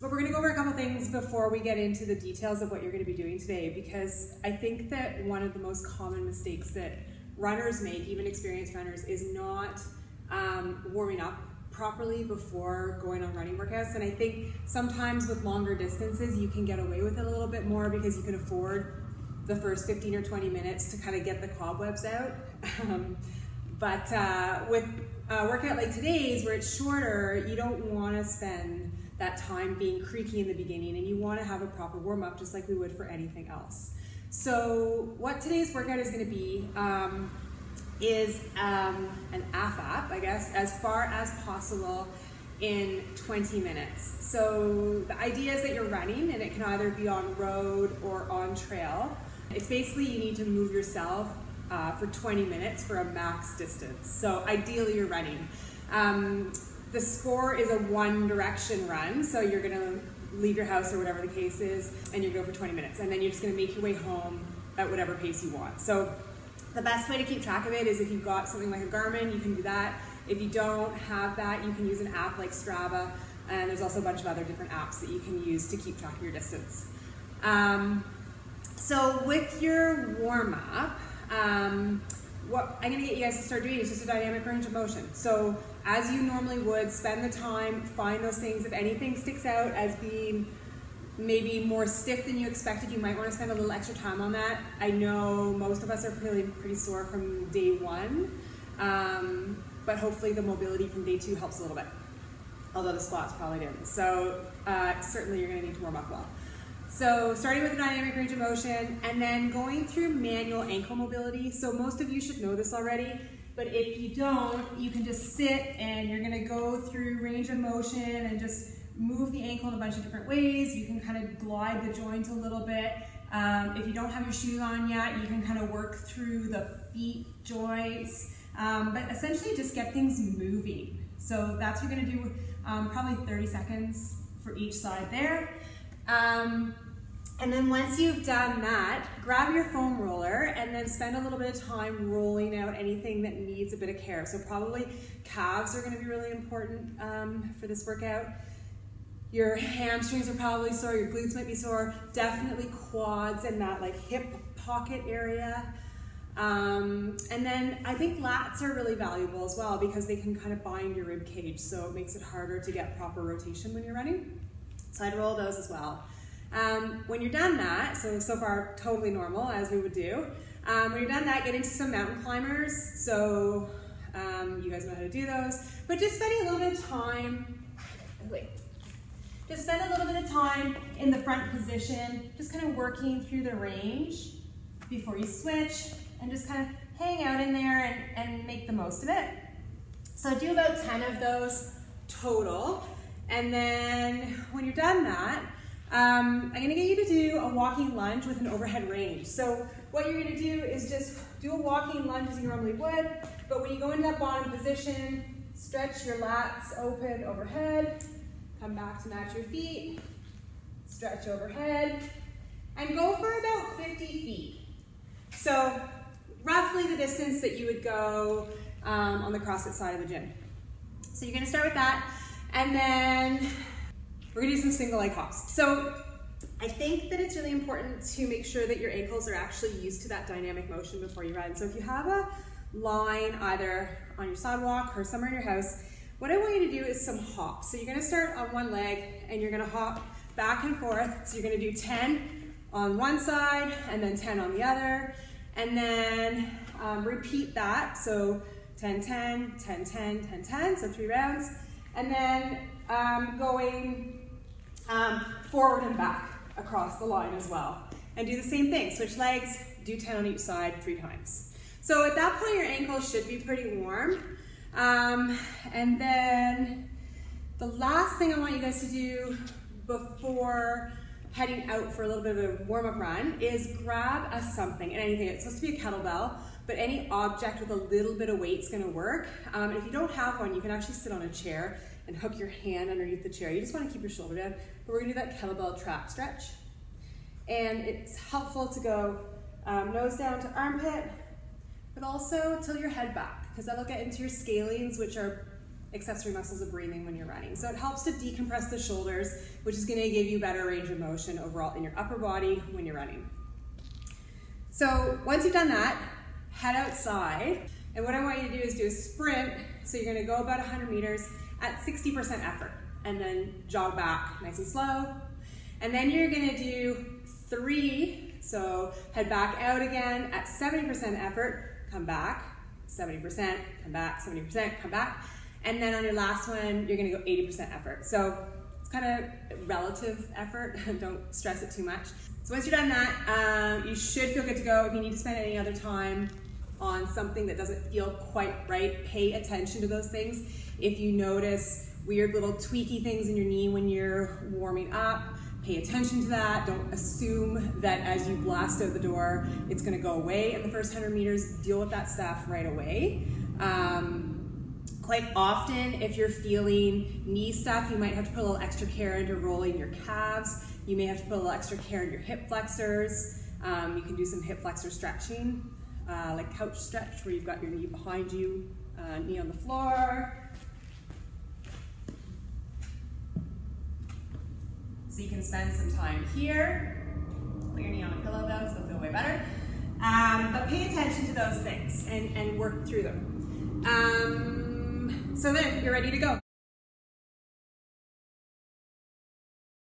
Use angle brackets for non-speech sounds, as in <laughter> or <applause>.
But we're gonna go over a couple things before we get into the details of what you're gonna be doing today because I think that one of the most common mistakes that runners make, even experienced runners, is not um, warming up properly before going on running workouts. And I think sometimes with longer distances, you can get away with it a little bit more because you can afford the first 15 or 20 minutes to kind of get the cobwebs out. Um, but uh, with a workout like today's, where it's shorter, you don't want to spend that time being creaky in the beginning and you want to have a proper warm up just like we would for anything else. So what today's workout is going to be um, is um, an AFAP, I guess, as far as possible in 20 minutes. So the idea is that you're running and it can either be on road or on trail. It's basically you need to move yourself uh, for 20 minutes for a max distance. So ideally you're running. Um, the score is a one direction run, so you're gonna leave your house or whatever the case is, and you go for 20 minutes, and then you're just gonna make your way home at whatever pace you want. So the best way to keep track of it is if you've got something like a Garmin, you can do that. If you don't have that, you can use an app like Strava, and there's also a bunch of other different apps that you can use to keep track of your distance. Um, so with your warm up, um, what I'm gonna get you guys to start doing is just a dynamic range of motion. So as you normally would, spend the time, find those things. If anything sticks out as being maybe more stiff than you expected, you might want to spend a little extra time on that. I know most of us are pretty, pretty sore from day one, um, but hopefully the mobility from day two helps a little bit, although the squats probably didn't. So uh, certainly you're to need to warm up well. So starting with the dynamic range of motion and then going through manual ankle mobility. So most of you should know this already. But if you don't, you can just sit and you're gonna go through range of motion and just move the ankle in a bunch of different ways. You can kind of glide the joint a little bit. Um, if you don't have your shoes on yet, you can kind of work through the feet joints, um, but essentially just get things moving. So that's what you're gonna do um, probably 30 seconds for each side there. Um, and then once you've done that, grab your foam roller and then spend a little bit of time rolling out anything that needs a bit of care. So probably calves are gonna be really important um, for this workout. Your hamstrings are probably sore, your glutes might be sore, definitely quads and that like hip pocket area. Um, and then I think lats are really valuable as well because they can kind of bind your rib cage so it makes it harder to get proper rotation when you're running. So I'd roll those as well. Um, when you're done that, so so far totally normal as we would do. Um, when you're done that, get into some mountain climbers. So um, you guys know how to do those. But just spending a little bit of time, wait, just spend a little bit of time in the front position, just kind of working through the range before you switch and just kind of hang out in there and, and make the most of it. So do about 10 of those total. And then when you're done that, um, I'm gonna get you to do a walking lunge with an overhead range. So what you're gonna do is just do a walking lunge as you normally would, but when you go into that bottom position, stretch your lats open overhead, come back to match your feet, stretch overhead, and go for about 50 feet. So roughly the distance that you would go um, on the CrossFit side of the gym. So you're gonna start with that, and then we're gonna do some single leg hops. So I think that it's really important to make sure that your ankles are actually used to that dynamic motion before you run. So if you have a line either on your sidewalk or somewhere in your house, what I want you to do is some hops. So you're gonna start on one leg and you're gonna hop back and forth. So you're gonna do 10 on one side and then 10 on the other. And then um, repeat that. So 10, 10, 10, 10, 10, 10, so three rounds. And then um, going um, forward and back across the line as well. And do the same thing, switch legs, do 10 on each side three times. So at that point, your ankles should be pretty warm. Um, and then the last thing I want you guys to do before heading out for a little bit of a warm-up run is grab a something, and anything. It's supposed to be a kettlebell, but any object with a little bit of weight is gonna work. Um, and if you don't have one, you can actually sit on a chair and hook your hand underneath the chair. You just wanna keep your shoulder down. But we're gonna do that kettlebell trap stretch. And it's helpful to go um, nose down to armpit, but also tilt your head back, because that'll get into your scalenes, which are accessory muscles of breathing when you're running. So it helps to decompress the shoulders, which is gonna give you better range of motion overall in your upper body when you're running. So once you've done that, head outside. And what I want you to do is do a sprint. So you're gonna go about 100 meters at 60% effort and then jog back nice and slow. And then you're gonna do three, so head back out again at 70% effort, come back, 70%, come back, 70%, come back. And then on your last one, you're gonna go 80% effort. So it's kind of relative effort, <laughs> don't stress it too much. So once you're done that, um, you should feel good to go. If you need to spend any other time on something that doesn't feel quite right, pay attention to those things. If you notice weird little tweaky things in your knee when you're warming up, pay attention to that. Don't assume that as you blast out the door, it's gonna go away in the first 100 meters. Deal with that stuff right away. Um, quite often, if you're feeling knee stuff, you might have to put a little extra care into rolling your calves. You may have to put a little extra care in your hip flexors. Um, you can do some hip flexor stretching, uh, like couch stretch, where you've got your knee behind you, uh, knee on the floor. So you can spend some time here. Put your knee on a pillow though, so it'll feel way better. Um, but pay attention to those things and, and work through them. Um, so then, you're ready to go.